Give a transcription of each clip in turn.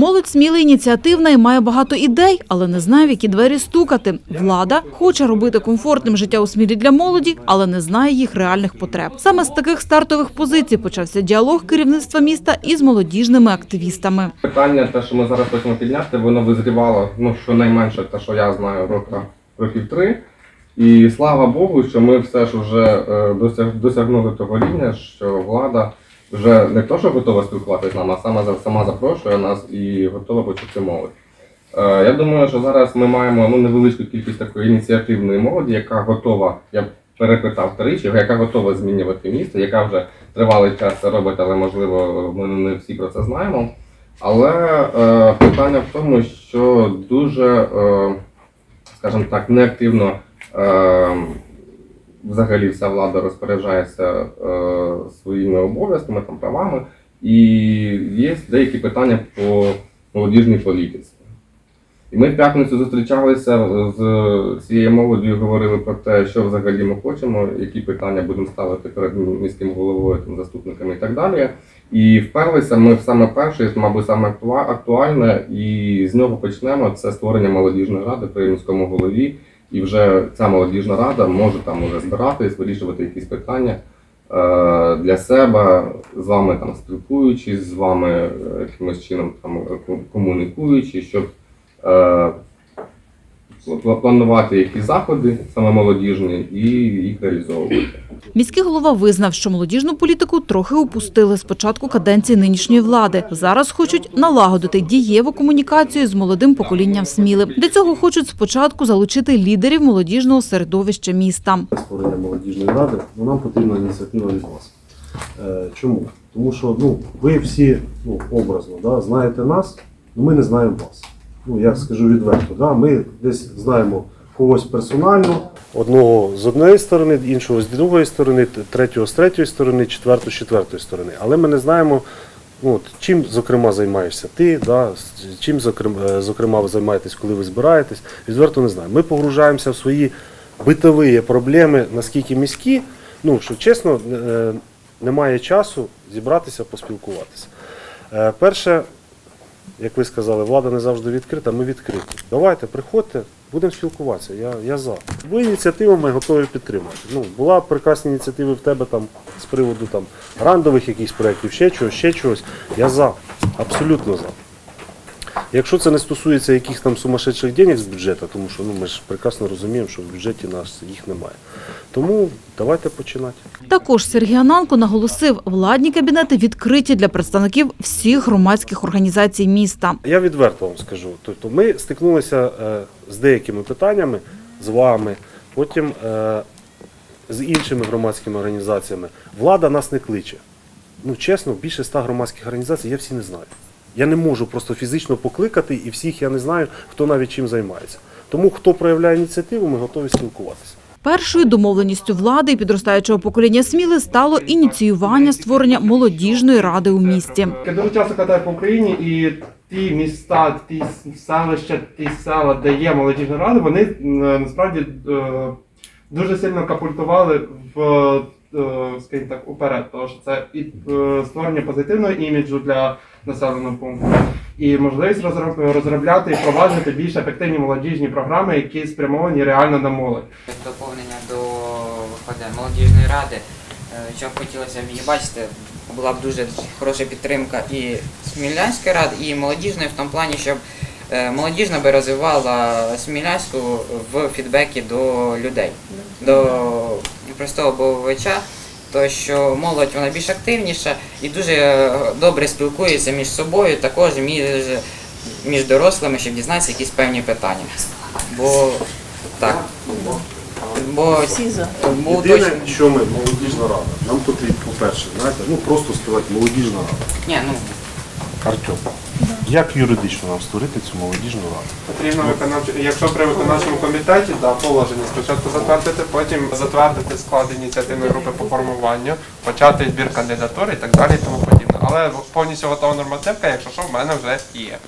Молодь сміла ініціативна і має багато ідей, але не знає, в які двері стукати. Влада хоче робити комфортним життя у Смілі для молоді, але не знає їх реальних потреб. Саме з таких стартових позицій почався діалог керівництва міста із молодіжними активістами. Питання, те, що ми зараз хочемо підняти, воно визрівало, ну щонайменше, те, що я знаю, рока, років три. І слава Богу, що ми все ж вже е, досягнули того рівня, що влада вже не то, що готова спілкуватися з нами, а сама, сама запрошує нас і готова почути молодь. Е, Я думаю, що зараз ми маємо ну, невеличку кількість такої ініціативної молоді, яка готова, я перепитав тричі, яка готова змінювати місто, яка вже тривалий час це робить, але можливо ми не всі про це знаємо. Але е, питання в тому, що дуже, е, скажімо так, неактивно е, взагалі вся влада розпоряджається е, своїми обов'язками, там, правами, і є деякі питання по молодіжній політиці. І ми в п'ятницю зустрічалися з цією молоддю говорили про те, що взагалі ми хочемо, які питання будемо ставити перед міським головою, там, заступниками і так далі. І вперлися ми в саме перше, мабуть, саме актуальне, і з нього почнемо. Це створення молодіжної ради при міському голові. І вже ця молодіжна рада може там уже збиратись, вирішувати якісь питання е, для себе, з вами там спілкуючись, з вами е, якимось чином там комунікуючи, щоб е, планувати якісь заходи саме молодіжні і їх реалізовувати. Міський голова визнав, що молодіжну політику трохи упустили з початку каденції нинішньої влади. Зараз хочуть налагодити дієву комунікацію з молодим поколінням Сміли. Для цього хочуть спочатку залучити лідерів молодіжного середовища міста. створення молодіжної ради, ну, нам потрібна ініціатива від вас. Е, чому? Тому що ну, ви всі ну, образно да, знаєте нас, але ми не знаємо вас. Ну, я скажу відверто, да, ми десь знаємо когось персонально. Одного з однієї сторони, іншого з другої сторони, третього з третьої сторони, четвертого з четвертої сторони. Але ми не знаємо, ну, от, чим, зокрема, займаєшся ти, да, чим, зокрема, е, зокрема, ви займаєтесь, коли ви збираєтесь. Відверто не знаємо. Ми погружаємося в свої битові проблеми, наскільки міські, ну, що чесно, е, немає часу зібратися, поспілкуватися. Е, Перше, як ви сказали, влада не завжди відкрита, ми відкриті. Давайте, приходьте, будемо спілкуватися. Я, я за. Ви ініціативами готові підтримати. Ну, була прекрасна ініціативи в тебе там з приводу там грандових якихось проєктів, ще чогось, ще чогось. Я за. Абсолютно за. Якщо це не стосується яких там сумасшедших денег з бюджету, тому що ну, ми ж прекрасно розуміємо, що в бюджеті нас їх немає. Тому давайте починати. Також Сергій Ананко наголосив, владні кабінети відкриті для представників всіх громадських організацій міста. Я відверто вам скажу. Тобто ми стикнулися е, з деякими питаннями з вами, потім е, з іншими громадськими організаціями. Влада нас не кличе. Ну, чесно, більше ста громадських організацій я всі не знаю. Я не можу просто фізично покликати і всіх я не знаю, хто навіть чим займається. Тому хто проявляє ініціативу, ми готові спілкуватися. Першою домовленістю влади і підростаючого покоління Сміли стало ініціювання створення молодіжної ради у місті. Я дуже часто катаю по Україні і ті міста, ті селища, ті села, де є молодіжна рада, вони е, насправді е, дуже сильно капультували в, е, скажімо так, уперед, тому що це і створення позитивного іміджу для населеного пункту, і можливість розроб- розробляти і впроваджувати більш ефективні молодіжні програми, які спрямовані реально на молодь. доповнення до виходить, молодіжної ради. Е, Що хотілося б її бачити, була б дуже хороша підтримка і Смілянської ради, і молодіжної в тому плані, щоб е, молодіжна би розвивала Смілянську в фідбекі до людей, до простого обовича, то що молодь вона більш активніша і дуже е, добре спілкується між собою, також між, між дорослими, щоб дізнатися якісь певні питання. Бо так. Бо бо Єдине, що ми, молодіжна рада, нам потрібно, по-перше, знаєте, ну просто сказати молодіжна рада. Ні, ну Артем, як юридично нам створити цю молодіжну раду? Потрібно виконавчу, якщо при виконавчому комітеті, да, положення спочатку затвердити, потім затвердити склад ініціативної групи по формуванню, почати збір кандидатури і так далі і тому подібне. Але повністю готова нормативка, якщо що, в мене вже є.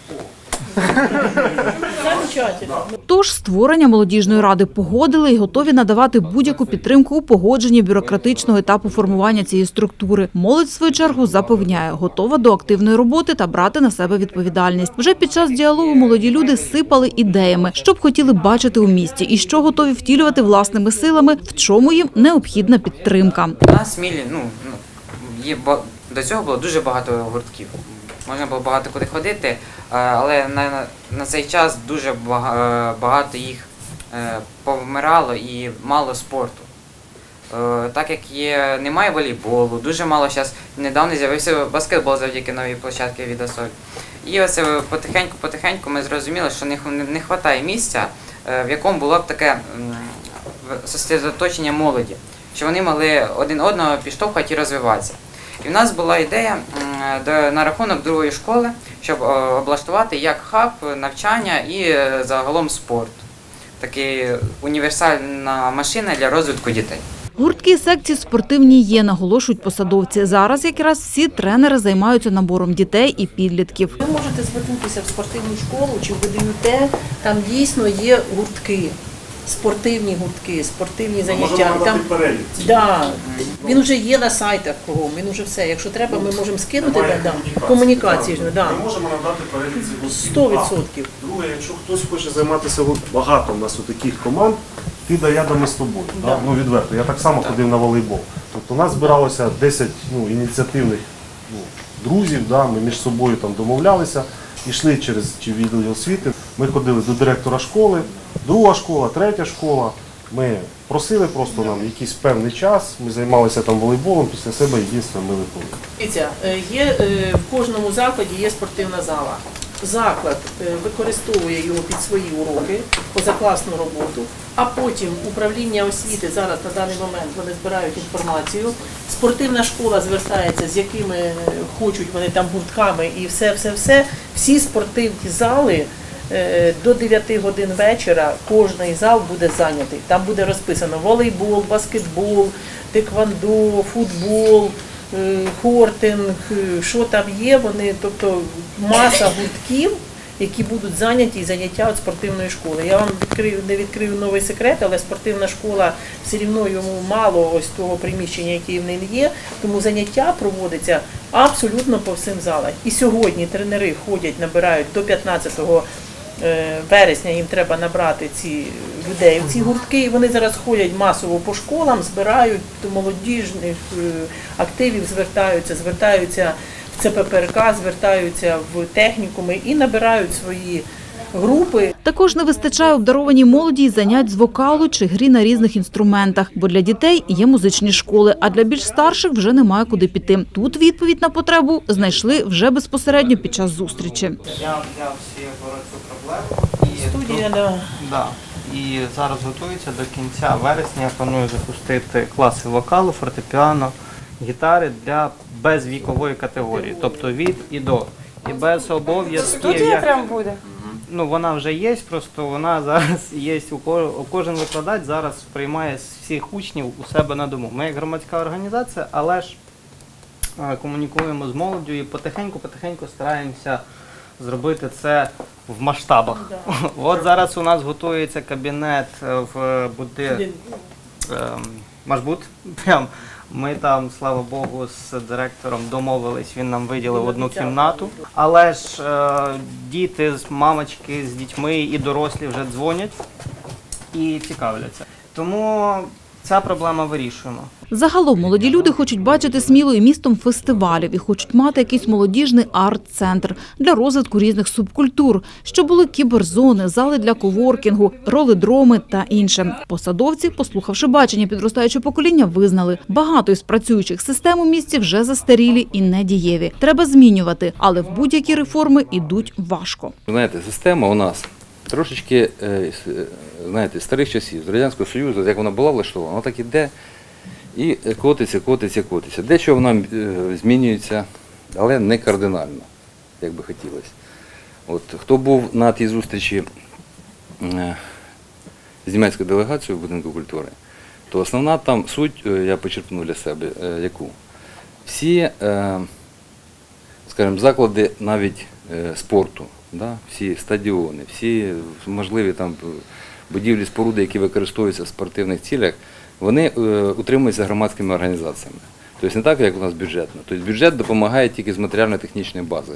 Тож створення молодіжної ради погодили і готові надавати будь-яку підтримку у погодженні бюрократичного етапу формування цієї структури. Молодь, в свою чергу, запевняє, готова до активної роботи та брати на себе відповідальність. Вже під час діалогу молоді люди сипали ідеями, що б хотіли бачити у місті і що готові втілювати власними силами, в чому їм необхідна підтримка. У нас в Смілі, ну, ну до цього було дуже багато гуртків. Можна було багато куди ходити, е, але на, на цей час дуже е, багато їх е, повмирало і мало спорту. Так як є, немає волейболу, дуже мало зараз. Недавно з'явився баскетбол завдяки новій площадці від Асоль. І оце потихеньку-потихеньку ми зрозуміли, що не, не вистачає місця, в якому було б таке сосредоточення молоді, що вони могли один одного підштовхувати і розвиватися. І в нас була ідея на рахунок другої школи, щоб е, облаштувати як хаб навчання і е, загалом спорт. Такий універсальна машина для розвитку дітей. Гуртки і секції спортивні є, наголошують посадовці. Зараз якраз всі тренери займаються набором дітей і підлітків. Ви можете звернутися в спортивну школу чи в ВДЮТ, там дійсно є гуртки, спортивні гуртки, спортивні заняття. І Там, перелік. да, він вже є на сайтах кругом, він вже все. Якщо треба, ми можемо скинути Немає да, комунікації. комунікації. ж, Да. Ми можемо надати перелік цих гуртків. Сто відсотків. Друге, якщо хтось хоче займатися, багато в нас у таких команд, ти да я да ми з тобою. Да. Ну відверто. Я так само ходив на волейбол. Тобто у нас збиралося 10 ну, ініціативних ну, друзів, да, ми між собою там домовлялися, йшли через чи відділ освіти. Ми ходили до директора школи, друга школа, третя школа. Ми просили просто нам якийсь певний час, ми займалися там волейболом, після себе єдине мили поли. Дивіться, е, є е, в кожному закладі є спортивна зала. Заклад е, використовує його під свої уроки, позакласну роботу, а потім управління освіти зараз на даний момент вони збирають інформацію. Спортивна школа звертається, з якими хочуть вони там гуртками і все, все, все. Всі спортивні зали до 9 годин вечора кожний зал буде зайнятий. Там буде розписано волейбол, баскетбол, теквандо, футбол, е, хортинг, е, що там є. Вони, тобто маса гуртків, які будуть зайняті і заняття від спортивної школи. Я вам відкрию, не відкрию новий секрет, але спортивна школа все рівно йому мало ось того приміщення, яке в неї є. Тому заняття проводиться абсолютно по всім залах. І сьогодні тренери ходять, набирають до 15 е, вересня їм треба набрати ці людей в ці гуртки. І вони зараз ходять масово по школам, збирають до молодіжних е, активів, звертаються, звертаються в ЦППРК, звертаються в технікуми і набирають свої групи. Також не вистачає обдарованій молоді занять з вокалу чи грі на різних інструментах, бо для дітей є музичні школи, а для більш старших вже немає куди піти. Тут відповідь на потребу знайшли вже безпосередньо під час зустрічі. Я взяв всі і Студія, да. Да. І зараз готується до кінця вересня. Я планую запустити класи вокалу, фортепіано, гітари для безвікової категорії, тобто від і до. І без обов'язків. Студія як- прям буде. Ну вона вже є, просто вона зараз є у ко- кожен викладач зараз приймає всіх учнів у себе на дому. Ми як громадська організація, але ж е, комунікуємо з молоддю і потихеньку-потихеньку стараємося зробити це в масштабах. От зараз у нас готується кабінет е, в буди ем, Машбут. Прям ми там, слава Богу, з директором домовились, він нам виділив одну кімнату. Але ж е, діти, з мамочки з дітьми і дорослі вже дзвонять і цікавляться. Тому ця проблема вирішуємо. Загалом молоді люди хочуть бачити сміло і містом фестивалів і хочуть мати якийсь молодіжний арт-центр для розвитку різних субкультур, щоб були кіберзони, зали для коворкінгу, ролидроми та інше. Посадовці, послухавши бачення підростаючого покоління, визнали, багато із працюючих систем у місті вже застарілі і недієві. Треба змінювати, але в будь-які реформи ідуть важко. Знаєте, система у нас трошечки, е, е, знаєте, старих часів, з Радянського Союзу, як вона була влаштована, вона так іде і е, котиться, котиться, котиться. Дещо вона змінюється, але не кардинально, як би хотілося. От, хто був на тій зустрічі з німецькою делегацією в будинку культури, то основна там суть, я почерпну для себе, яку. Всі, скажімо, заклади навіть спорту, да? всі стадіони, всі можливі там будівлі споруди, які використовуються в спортивних цілях, вони е, утримуються громадськими організаціями. Тобто не так, як у нас бюджетно. Тобто бюджет допомагає тільки з матеріально-технічної бази.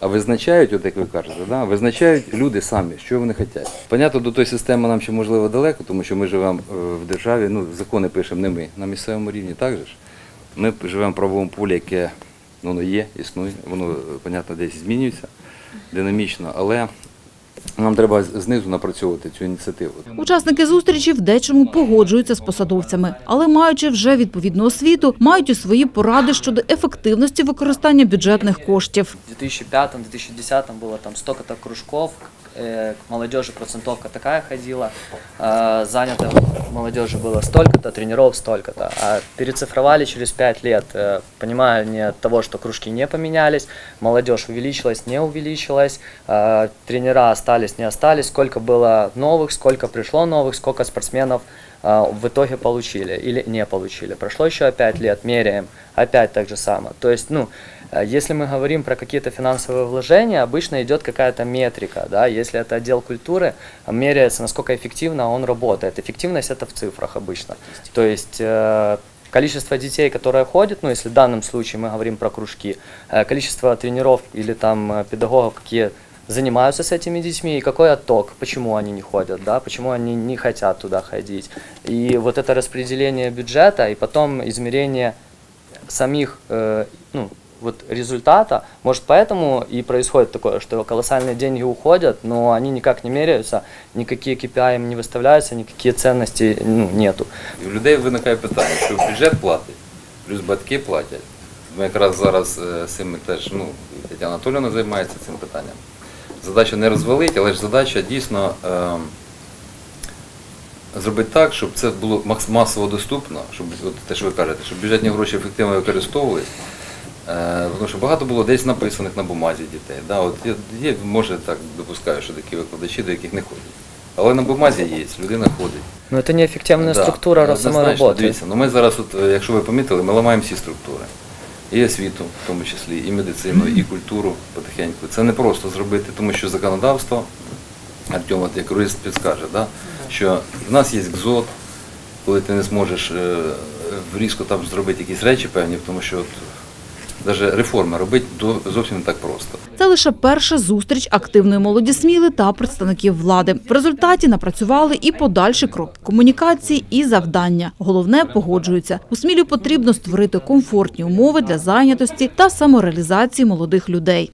А визначають, от як ви кажете, да? визначають люди самі, що вони хочуть. Понятно, до тої системи нам ще можливо далеко, тому що ми живемо е, в державі, ну, закони пишемо не ми, на місцевому рівні так же ж. Ми живемо в правовому полі, яке ну, воно є, існує, воно, е, понятно, десь змінюється динамічно, але нам треба знизу напрацьовувати цю ініціативу. Учасники зустрічі в дечому погоджуються з посадовцями, але маючи вже відповідну освіту, мають у свої поради щодо ефективності використання бюджетних коштів. У 2005-2010 було там столько-то кружков, э, к молодежи процентовка такая ходила, э, занято молодежи было столько-то, тренеров столько-то. А перецифровали через 5 лет, э, понимание того, что кружки не поменялись, молодежь увеличилась, не увеличилась, э, тренера остались, не остались, сколько было новых, сколько пришло новых, сколько спортсменов э, в итоге получили или не получили. Прошло еще опять лет, меряем, опять так же самое. То есть, ну, если мы говорим про какие-то финансовые вложения, обычно идет какая-то метрика, да, если это отдел культуры, э, меряется, насколько эффективно он работает. Эффективность это в цифрах обычно. То есть э, количество детей, которые ходят, ну, если в данном случае мы говорим про кружки, э, количество тренеров или там э, педагогов, какие занимаются с этими детьми, и какой отток, почему они не ходят, да, почему они не хотят туда ходить. И вот это распределение бюджета и потом измерение самих, э, ну, вот результата, может поэтому и происходит такое, что колоссальные деньги уходят, но они никак не меряются, никакие KPI им не выставляются, никакие ценности ну, нету. І у людей виникає питання, що бюджет платить, плюс батьки платять. Ми якраз зараз е, з цим теж, ну, Тетяна Анатолійовна займається цим питанням. Задача не розвалити, але ж задача дійсно е, зробити так, щоб це було макс- масово доступно, щоб от те, що ви кажете, щоб бюджетні гроші ефективно використовувались. Е, тому що багато було десь написаних на бумазі дітей. Да, от є, є, може так допускаю, що такі викладачі, до яких не ходять. Але на бумазі є, людина ходить. Но это неэффективная Да, структура самой однозначно. работы. Дивіться, ну ми зараз, от, е, якщо ви помітили, ми ламаємо всі структури. І освіту, в тому числі, і медицину, і культуру потихеньку. Це не просто зробити, тому що законодавство, Артем, от як юрист підскаже, да, що в нас є ГЗОТ, коли ти не зможеш е, в різко там зробити якісь речі певні, тому що от, навіть реформи робити зовсім не так просто. Це лише перша зустріч активної молоді Сміли та представників влади. В результаті напрацювали і подальші кроки комунікації і завдання. Головне погоджуються. У Смілі потрібно створити комфортні умови для зайнятості та самореалізації молодих людей.